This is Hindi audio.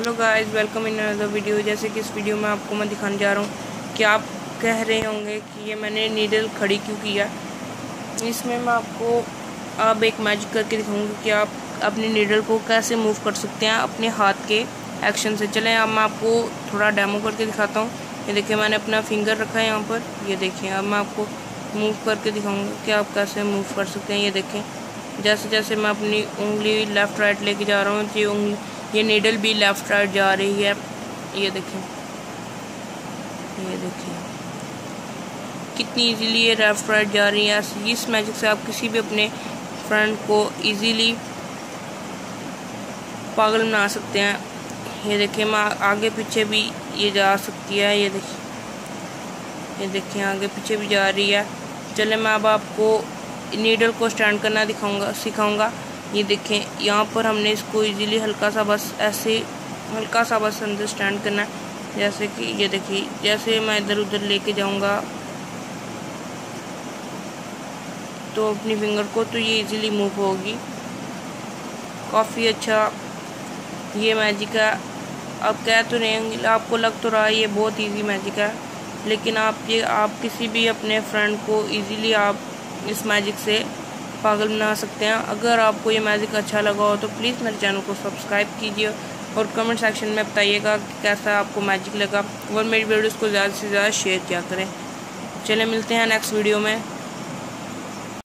Hello guys welcome in another video जैसे कि इस वीडियो में आपको मैं दिखाने जा रहा हूँ कि आप कह रहे होंगे कि ये मैंने नीडल खड़ी क्यों किया इसमें मैं आपको अब एक मैजिक करके दिखाऊँगी कि आप अपनी नीडल को कैसे मूव कर सकते हैं अपने हाथ के एक्शन से। चलें, अब मैं आपको थोड़ा डेमो करके दिखाता हूँ। ये देखिए, मैंने अपना फिंगर रखा है यहाँ पर। ये देखिए, अब मैं आपको मूव करके दिखाऊँगा कि आप कैसे मूव कर सकते हैं। ये देखें जैसे जैसे मैं अपनी उंगली लेफ़्ट राइट लेके जा रहा हूँ ये उंगली ये नीडल भी लेफ़्ट राइट जा रही है। ये देखें। ये देखिए कितनी इजीली ये लेफ़्ट राइट जा रही है। इस मैजिक से आप किसी भी अपने फ्रेंड को इजीली पागल बना सकते हैं। ये देखिए मैं आगे पीछे भी ये जा सकती है। ये देखिए ये देखिए आगे पीछे भी जा रही है। चले, मैं अब आपको नीडल को स्टैंड करना दिखाऊँगा सिखाऊँगा। ये देखें, यहाँ पर हमने इसको इजीली हल्का सा बस, ऐसे हल्का सा बस अंदर स्टैंड करना है। जैसे कि ये देखिए, जैसे मैं इधर उधर लेके जाऊँगा तो अपनी फिंगर को तो ये इजीली मूव होगी। काफ़ी अच्छा ये मैजिक है। आप कह तो नहीं आपको लग तो रहा है ये बहुत इजी मैजिक है, लेकिन आप ये, आप किसी भी अपने फ्रेंड को इजीली आप इस मैजिक से पागल बना सकते हैं। अगर आपको ये मैजिक अच्छा लगा हो तो प्लीज़ मेरे चैनल को सब्सक्राइब कीजिए और कमेंट सेक्शन में बताइएगा कि कैसा आपको मैजिक लगा और मेरी वीडियोज़ को ज़्यादा से ज़्यादा शेयर किया करें। चले मिलते हैं नेक्स्ट वीडियो में।